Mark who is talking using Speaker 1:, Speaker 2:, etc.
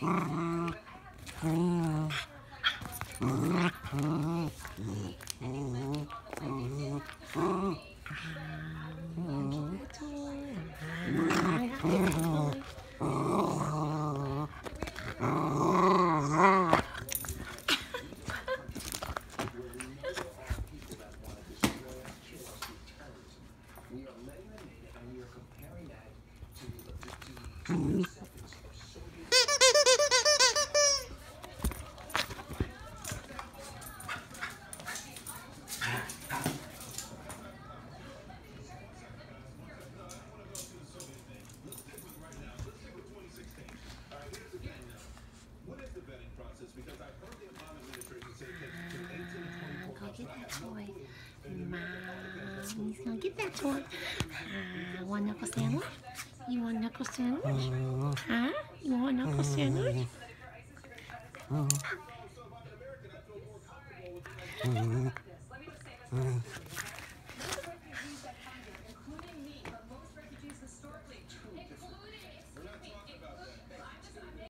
Speaker 1: Go toy. Mommy's gonna get that toy. Uh, want knuckle sandwich? You want knuckle sandwich? Huh? You want knuckle sandwich?
Speaker 2: Mm-hmm.